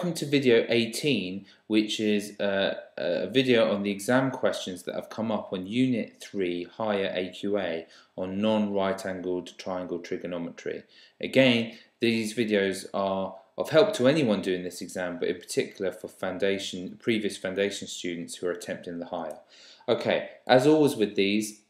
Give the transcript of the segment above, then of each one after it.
Welcome to video 18, which is a, a, video on the exam questions that have come up on Unit 3 Higher AQA on non-right angled triangle trigonometry. Again, these videos are of help to anyone doing this exam, but in particular for foundation, previous foundation students who are attempting the higher. Okay, as always with these,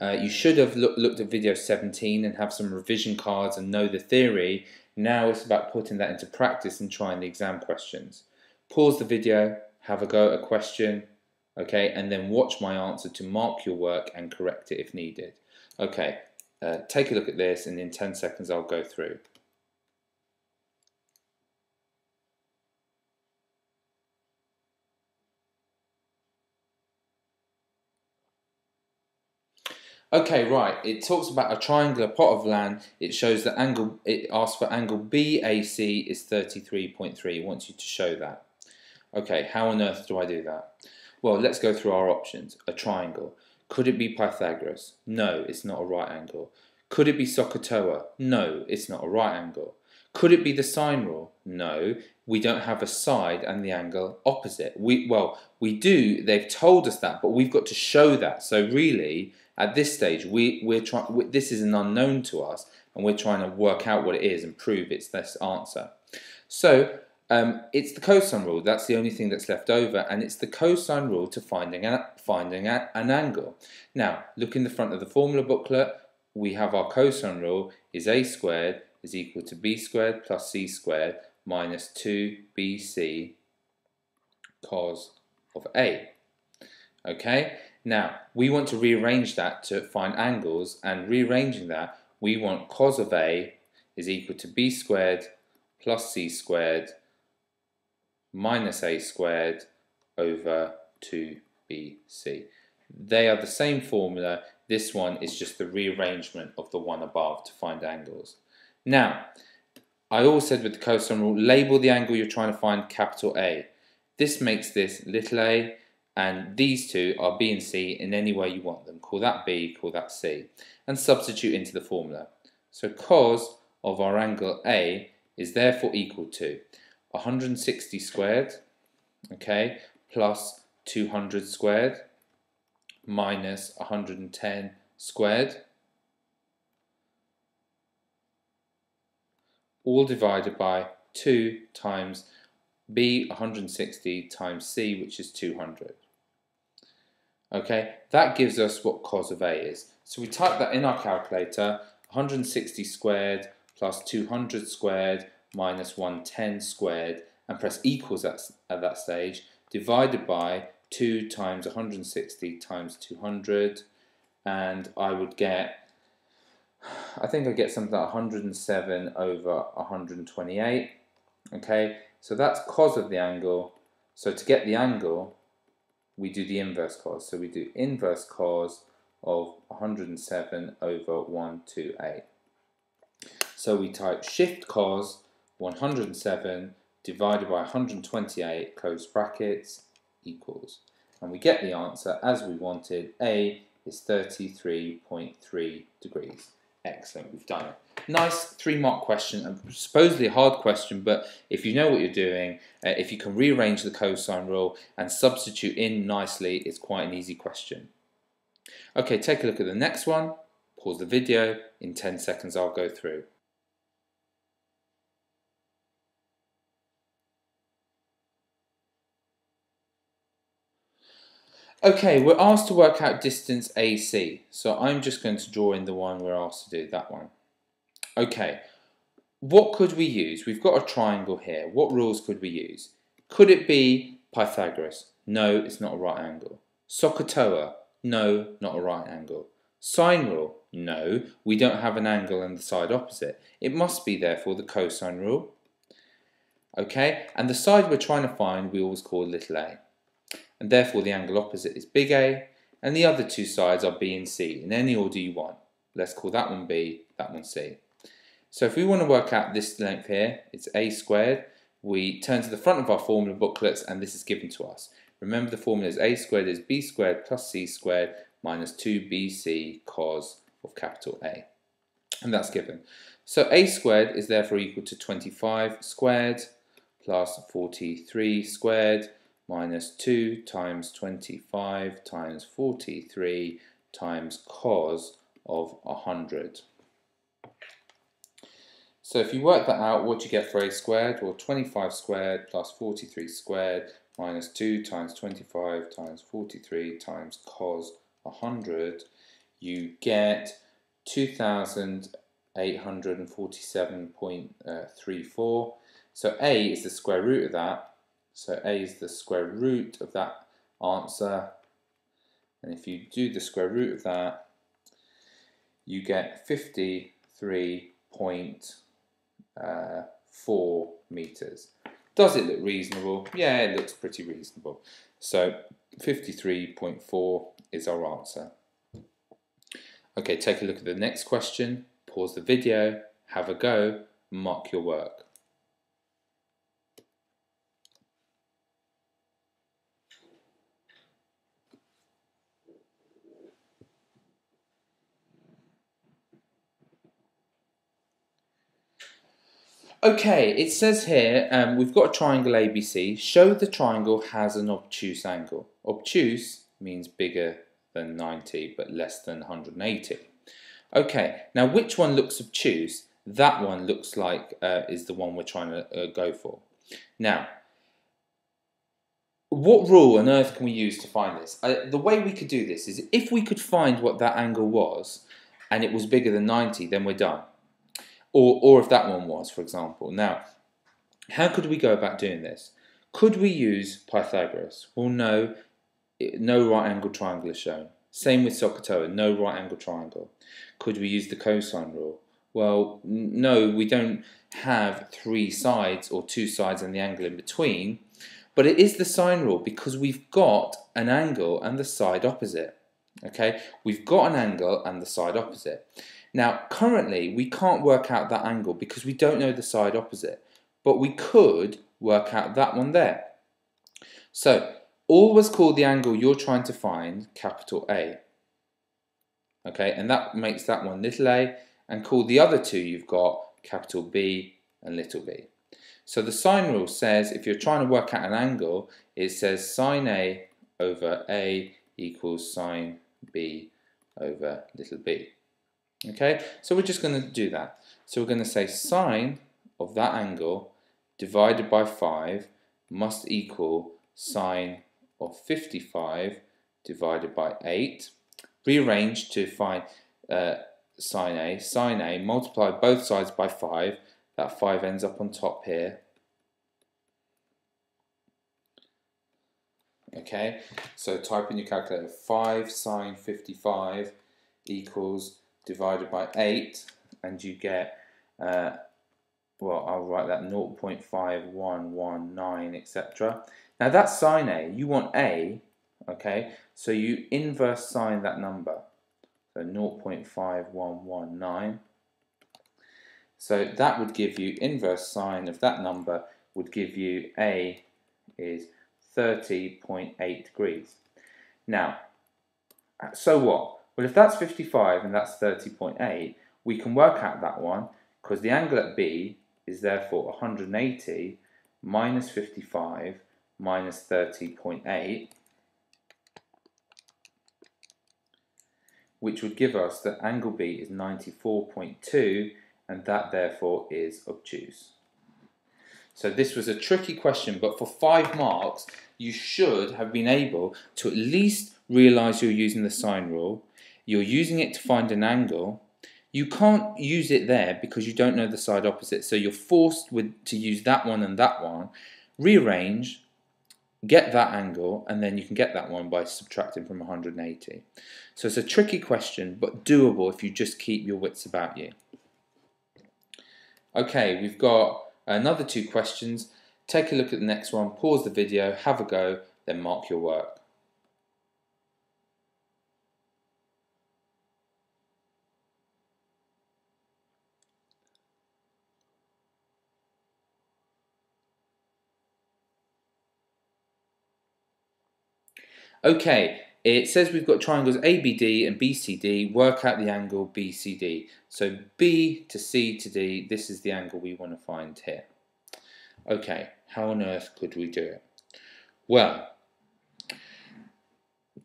uh, you should have look, looked at video 17 and have some revision cards and know the theory now it's about putting that into practice and trying the exam questions. Pause the video, have a go at a question, okay, and then watch my answer to mark your work and correct it if needed. Okay, uh, take a look at this and in 10 seconds I'll go through. Okay, right. It talks about a triangular plot of land. It shows that angle. It asks for angle BAC is 33.3. It wants you to show that. Okay, how on earth do I do that? Well, let's go through our options. A triangle. Could it be Pythagoras? No, it's not a right angle. Could it be SOHCAHTOA? No, it's not a right angle. Could it be the sine rule? No, we don't have a side and the angle opposite. We well, we do. They've told us that, but we've got to show that. So really, at this stage, we, we're trying. This is an unknown to us, and we're trying to work out what it is and prove it's this answer. So um, it's the cosine rule. That's the only thing that's left over, and it's the cosine rule to finding finding an angle. Now, look in the front of the formula booklet. We have our cosine rule is a squared is equal to b squared plus c squared minus 2bc cos of a. Okay, now, we want to rearrange that to find angles, and rearranging that, we want cos of A is equal to B squared plus C squared minus A squared over 2BC. They are the same formula. This one is just the rearrangement of the one above to find angles. Now, I also said with the cosine rule, label the angle you're trying to find capital A. This makes this little a, and these two are B and C in any way you want them. Call that B, call that C, and substitute into the formula. So cos of our angle A is therefore equal to 160 squared, okay, plus 200 squared minus 110 squared, all divided by 2 times B 160 times C, which is 200. Okay, that gives us what cos of A is. So we type that in our calculator, 160 squared plus 200 squared minus 110 squared, and press equals at, at that stage, divided by 2 times 160 times 200, and I would get, I think I get something like 107 over 128. Okay, so that's cos of the angle. So to get the angle, we do the inverse cos. So we do inverse cos of 107 over 128. So we type shift cos 107 divided by 128 close brackets equals. And we get the answer as we wanted. A is 33.3 degrees. Excellent, we've done it. Nice three mark question, supposedly a hard question, but if you know what you're doing, uh, if you can rearrange the cosine rule and substitute in nicely, it's quite an easy question. Okay, take a look at the next one. Pause the video. In 10 seconds, I'll go through. Okay, we're asked to work out distance AC. So I'm just going to draw in the one we're asked to do, that one. Okay, what could we use? We've got a triangle here. What rules could we use? Could it be Pythagoras? No, it's not a right angle. SOHCAHTOA? No, not a right angle. Sine rule? No, we don't have an angle on the side opposite. It must be therefore the cosine rule. Okay, and the side we're trying to find we always call little a and therefore the angle opposite is big A, and the other two sides are B and C, in any order you want. Let's call that one B, that one C. So if we want to work out this length here, it's A squared, we turn to the front of our formula booklets and this is given to us. Remember the formula is A squared is B squared plus C squared minus 2BC cos of capital A. And that's given. So A squared is therefore equal to 25 squared plus 43 squared minus 2 times 25 times 43 times cos of 100. So if you work that out, what do you get for a squared? Well, 25 squared plus 43 squared minus 2 times 25 times 43 times cos 100, you get 2,847.34. Uh, so A is the square root of that. So A is the square root of that answer. And if you do the square root of that, you get 53.4 uh, meters. Does it look reasonable? Yeah, it looks pretty reasonable. So 53.4 is our answer. Okay, take a look at the next question, pause the video, have a go, mark your work. Okay, it says here um, we've got a triangle ABC. Show the triangle has an obtuse angle. Obtuse means bigger than 90 but less than 180. Okay, now which one looks obtuse? That one looks like uh, is the one we're trying to uh, go for. Now, what rule on earth can we use to find this? Uh, the way we could do this is if we could find what that angle was and it was bigger than 90, then we're done or, or if that one was, for example. Now, how could we go about doing this? Could we use Pythagoras? Well, no, no right angle triangle is shown. Same with SOHCAHTOA, no right angle triangle. Could we use the cosine rule? Well, no, we don't have three sides or two sides and the angle in between, but it is the sine rule because we've got an angle and the side opposite. Okay, we've got an angle and the side opposite. Now, currently, we can't work out that angle because we don't know the side opposite, but we could work out that one there. So, always call the angle you're trying to find capital A. Okay, and that makes that one little a, and call the other two you've got capital B and little b. So the sine rule says if you're trying to work out an angle, it says sine A over A equals sine B over little b. Okay, so we're just going to do that. So we're going to say sine of that angle divided by 5 must equal sine of 55 divided by 8. Rearrange to find uh, sine A. Sine A, multiply both sides by 5. That 5 ends up on top here. Okay, so type in your calculator 5 sine 55 equals divided by 8 and you get, uh, well, I'll write that 0.5119, etc. Now that's sine A. You want A, okay? So you inverse sine that number. So 0.5119. So that would give you, inverse sine of that number would give you A is 30.8 degrees. Now, so what? Well, if that's 55 and that's 30.8, we can work out that one because the angle at B is therefore 180 minus 55 minus 30.8, which would give us that angle B is 94.2 and that therefore is obtuse. So this was a tricky question, but for five marks, you should have been able to at least realize you're using the sine rule, you're using it to find an angle, you can't use it there because you don't know the side opposite. So you're forced with, to use that one and that one, rearrange, get that angle, and then you can get that one by subtracting from 180. So it's a tricky question, but doable if you just keep your wits about you. Okay, we've got another two questions. Take a look at the next one, pause the video, have a go, then mark your work. Okay, it says we've got triangles ABD and BCD. Work out the angle BCD. So B to C to D, this is the angle we want to find here. Okay, How on earth could we do it? Well,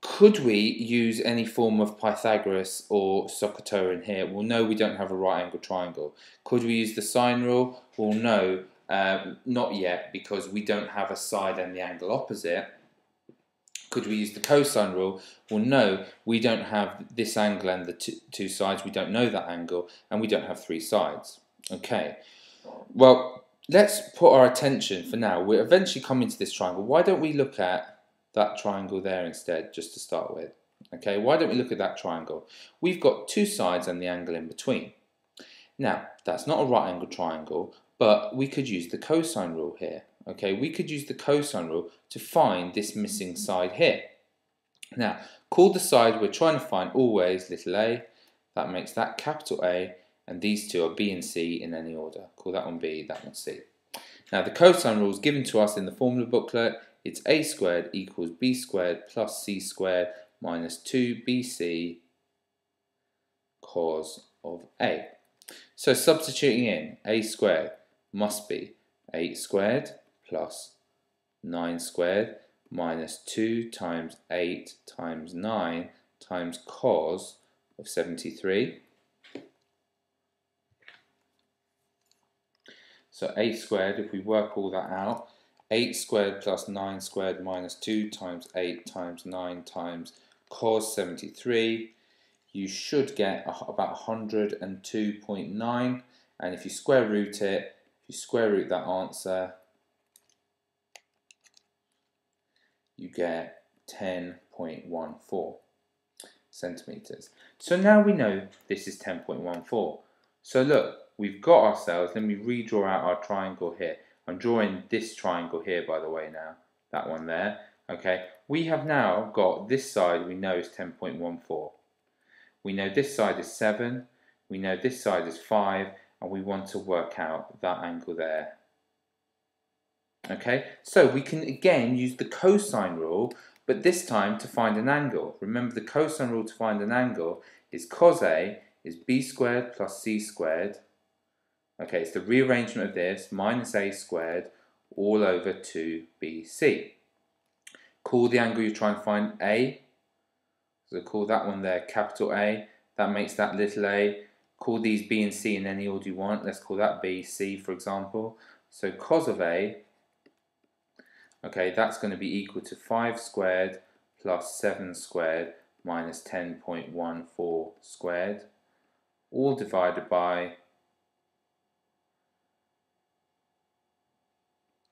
could we use any form of Pythagoras or in here? Well, no, we don't have a right angle triangle. Could we use the sine rule? Well, no, uh, not yet, because we don't have a side and the angle opposite. Could we use the cosine rule? Well, no, we don't have this angle and the two sides. We don't know that angle, and we don't have three sides. Okay, well, let's put our attention for now. We're eventually coming to this triangle. Why don't we look at that triangle there instead, just to start with. Okay, why don't we look at that triangle? We've got two sides and the angle in between. Now, that's not a right angle triangle, but we could use the cosine rule here. Okay, we could use the cosine rule to find this missing side here. Now, call the side we're trying to find always little a, that makes that capital A, and these two are B and C in any order. Call that one B, that one C. Now, the cosine rule is given to us in the formula booklet it's a squared equals b squared plus c squared minus 2bc cos of a. So substituting in a squared must be 8 squared plus 9 squared minus 2 times 8 times 9 times cos of 73. So 8 squared, if we work all that out, 8 squared plus 9 squared minus 2 times 8 times 9 times cos 73, you should get about 102.9 and if you square root it, if you square root that answer, you get 10.14 centimeters. So now we know this is 10.14. So look, we've got ourselves, let me redraw out our triangle here. I'm drawing this triangle here, by the way, now. That one there. Okay, we have now got this side we know is 10.14. We know this side is 7. We know this side is 5. And we want to work out that angle there. Okay, so we can again use the cosine rule, but this time to find an angle. Remember the cosine rule to find an angle is cos A is b squared plus c squared Okay, it's the rearrangement of this, minus a squared, all over 2bc. Call the angle you're trying to find A. So call that one there capital A. That makes that little a. Call these B and C in any order you want. Let's call that B, C for example. So cos of A, okay, that's going to be equal to 5 squared plus 7 squared minus 10.14 squared, all divided by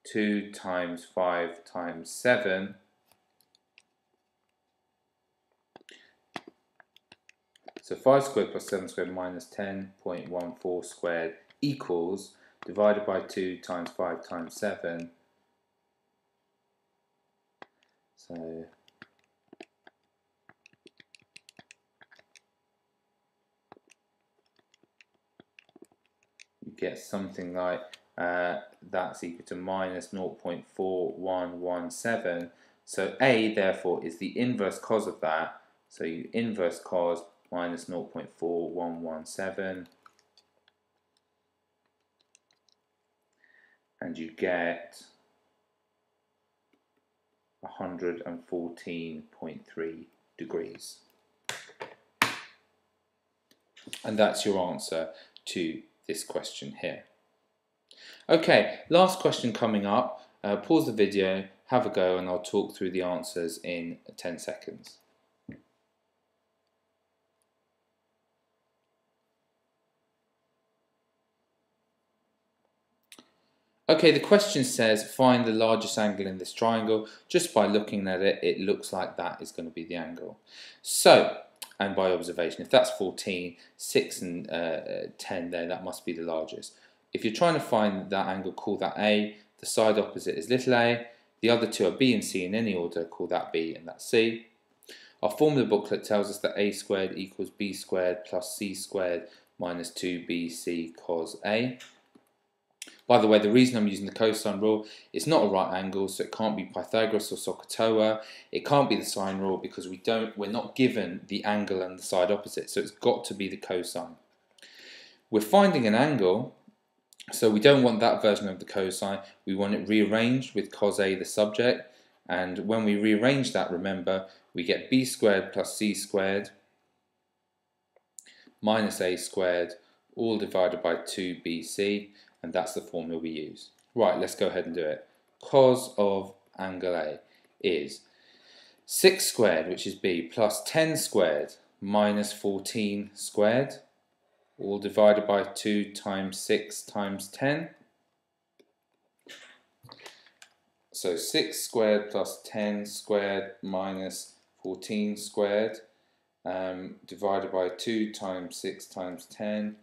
2 times 5 times 7 So 5 squared plus 7 squared minus 10.14 squared equals divided by 2 times 5 times 7 so you get something like uh, that's equal to minus 0.4117. So A, therefore, is the inverse cos of that. So you inverse cos minus 0.4117. And you get 114.3 degrees. And that's your answer to this question here. Okay, last question coming up. Uh, pause the video, have a go, and I'll talk through the answers in 10 seconds. Okay, the question says find the largest angle in this triangle. Just by looking at it, it looks like that is going to be the angle. So, and by observation, if that's 14, 6 and uh, 10 there, that must be the largest. If you're trying to find that angle, call that A. The side opposite is little a. The other two are B and C in any order, call that B and that's C. Our formula booklet tells us that A squared equals B squared plus C squared minus 2BC cos A. By the way, the reason I'm using the cosine rule, it's not a right angle, so it can't be Pythagoras or SOHCAHTOA. It can't be the sine rule because we don't, we're not given the angle and the side opposite, so it's got to be the cosine. We're finding an angle, So we don't want that version of the cosine, we want it rearranged with cos A the subject, and when we rearrange that, remember, we get b squared plus c squared minus a squared, all divided by 2bc, and that's the formula we use. Right, let's go ahead and do it. Cos of angle A is 6 squared, which is b, plus 10 squared minus 14 squared, all divided by 2 times 6 times 10. So 6 squared plus 10 squared minus 14 squared um, divided by 2 times 6 times 10.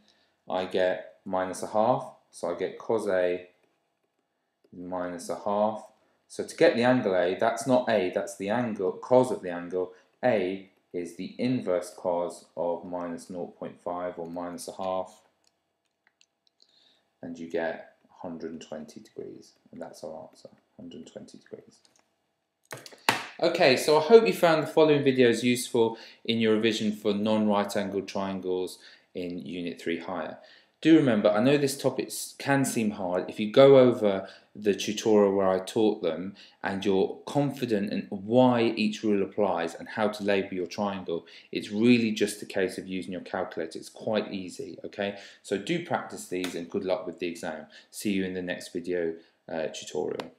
I get minus a half. So I get cos A minus a half. So to get the angle A, that's not A, that's the angle, cos of the angle. A is the inverse cos of minus 0.5 or minus a half and you get 120 degrees and that's our answer 120 degrees okay so I hope you found the following videos useful in your revision for non-right angled triangles in unit 3 higher do remember, I know this topic can seem hard. If you go over the tutorial where I taught them and you're confident in why each rule applies and how to label your triangle, it's really just a case of using your calculator. It's quite easy, okay? So do practice these and good luck with the exam. See you in the next video uh, tutorial.